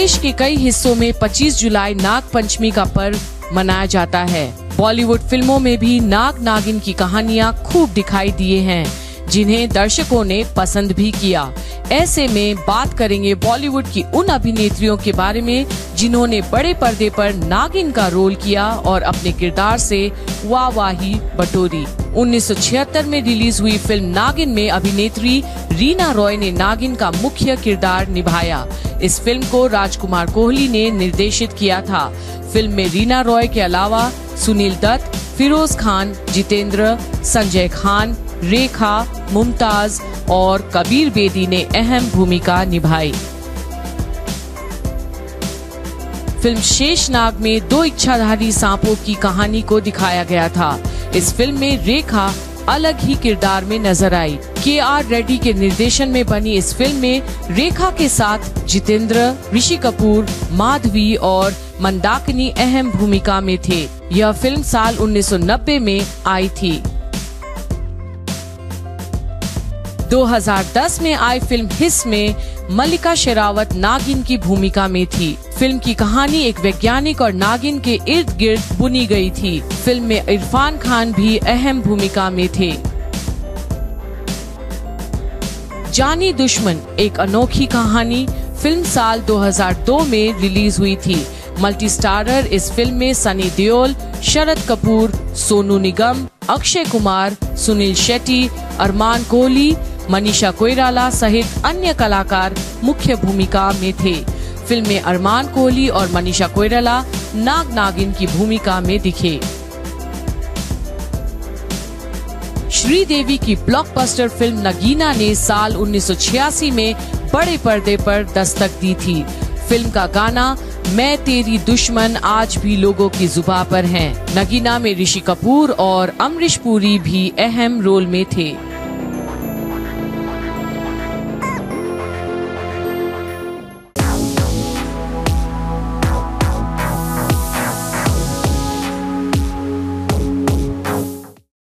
के कई हिस्सों में 25 जुलाई नाग पंचमी का पर्व मनाया जाता है। बॉलीवुड फ़िल्मों में भी नाग नागिन की कहानियाँ खूब दिखाई दिए हैं, जिन्हें दर्शकों ने पसंद भी किया। ऐसे में बात करेंगे बॉलीवुड की उन अभिनेत्रियों के बारे में जिन्होंने बड़े पर्दे पर नागिन का रोल किया और अपने किरदार से वाहवाही बटोरी। 1976 में रिलीज़ हुई फ़िल्म नागिन में अभिनेत्री रीना रॉय ने नागिन का मुख्य किरदार निभाया। इस फ़िल्म को राजकुमार कोहली ने निर्देशित किया था। फ़िल्म में रीना रॉय के अलावा सुनील दत्त, फिरोज खान, जितेंद्र, संजय खान, रेखा, मुमताज़ और कबीर बेदी ने अहम भूमिका निभाई। फ़िल्म शेषनाग में दो इच्छाधारी सांपों की कहानी को दिखाया गया था। इस फ़िल्म में रेखा अलग ही किरदार में नज़र आई। के आर रेड्डी के निर्देशन में बनी इस फ़िल्म में रेखा के साथ जितेंद्र, ऋषि कपूर, माधवी और मंदाकिनी अहम भूमिका में थे। यह फ़िल्म साल 1990 में आई थी। 2010 में आई फ़िल्म हिस में मल्लिका शेरावत नागिन की भूमिका में थी। फ़िल्म की कहानी एक वैज्ञानिक और नागिन के इर्द गिर्द बुनी गई थी। फ़िल्म में इरफान खान भी अहम भूमिका में थे। जानी दुश्मन, एक अनोखी कहानी, फ़िल्म साल 2002 में रिलीज़ हुई थी। मल्टी स्टारर इस फ़िल्म में सनी देओल, शरद कपूर, सोनू निगम, अक्षय कुमार, सुनील शेट्टी, अरमान कोहली मनीषा कोयराला सहित अन्य कलाकार मुख्य भूमिका में थे। फ़िल्म में अरमान कोहली और मनीषा कोयराला नाग नागिन की भूमिका में दिखे। श्रीदेवी की ब्लॉकबस्टर फ़िल्म नगीना ने साल 1986 में बड़े पर्दे पर दस्तक दी थी। फ़िल्म का गाना, मैं तेरी दुश्मन आज भी लोगों की जुबा पर है। नगीना में ऋषि कपूर और अमरीश पुरी भी अहम रोल में थे।